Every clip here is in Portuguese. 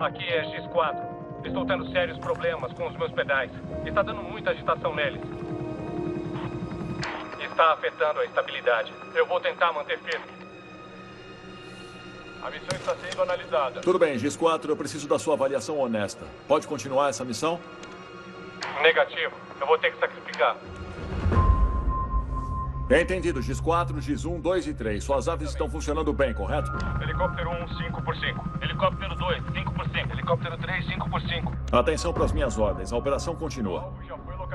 Aqui é X4. Estou tendo sérios problemas com os meus pedais. Está dando muita agitação neles. Está afetando a estabilidade. Eu vou tentar manter firme. A missão está sendo analisada. Tudo bem, X4, eu preciso da sua avaliação honesta. Pode continuar essa missão? Negativo. Eu vou ter que sacrificar. Entendido, X4, X1, 2 e 3. Suas aves estão funcionando bem, correto? Helicóptero 1, 5 por 5. Helicóptero 2, 5 por 5. Helicóptero 3, 5 por 5. Atenção para as minhas ordens. A operação continua.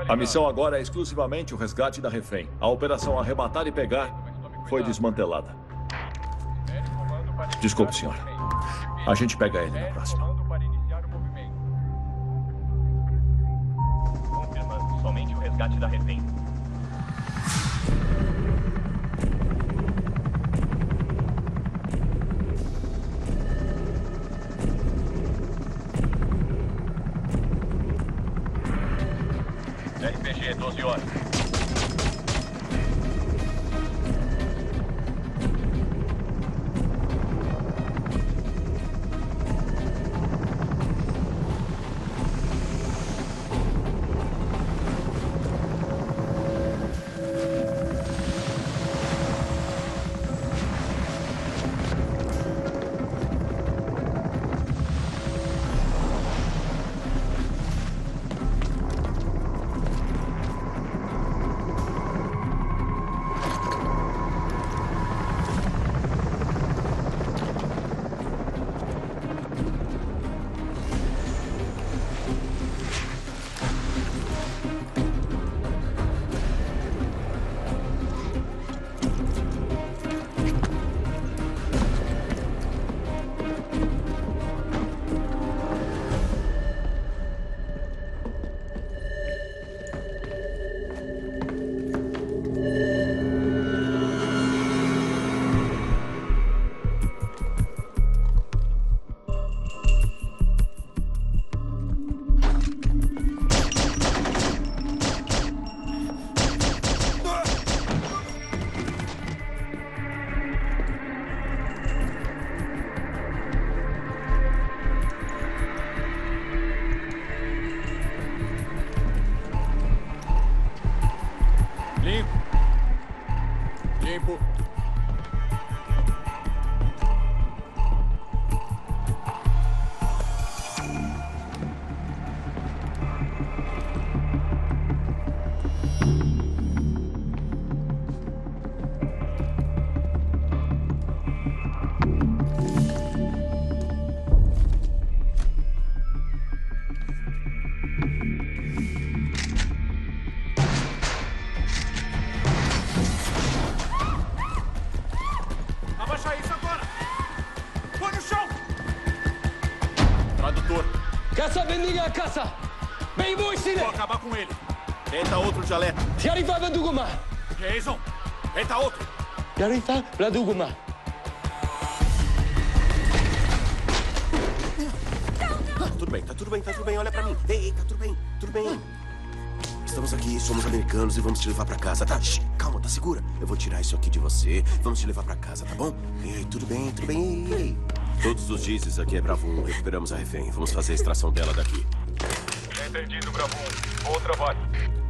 A missão agora é exclusivamente o resgate da refém. A operação arrebatar e pegar foi desmantelada. Desculpe, senhor. A gente pega ele na próxima. Confirmando, somente o resgate da refém. 谢多吉瓦 tempo Tradutor. Casa bendiga a casa. Bem bom Vou estilo. acabar com ele. Tenta outro de alerta. Yarifa Baduguma. Jason, tenta outro. Yarifa Baduguma. Tá tudo bem, tá tudo bem, tá tudo bem. Olha pra mim. Ei, ei, tá tudo bem, tudo bem. Estamos aqui, somos americanos e vamos te levar pra casa, tá? Shh, calma, tá segura. Eu vou tirar isso aqui de você. Vamos te levar pra casa, tá bom? Ei, tudo bem, tudo bem. Ei, ei. Todos os dizes aqui é Bravo 1. Recuperamos a refém. Vamos fazer a extração dela daqui. Entendido, Bravo 1. Bom trabalho.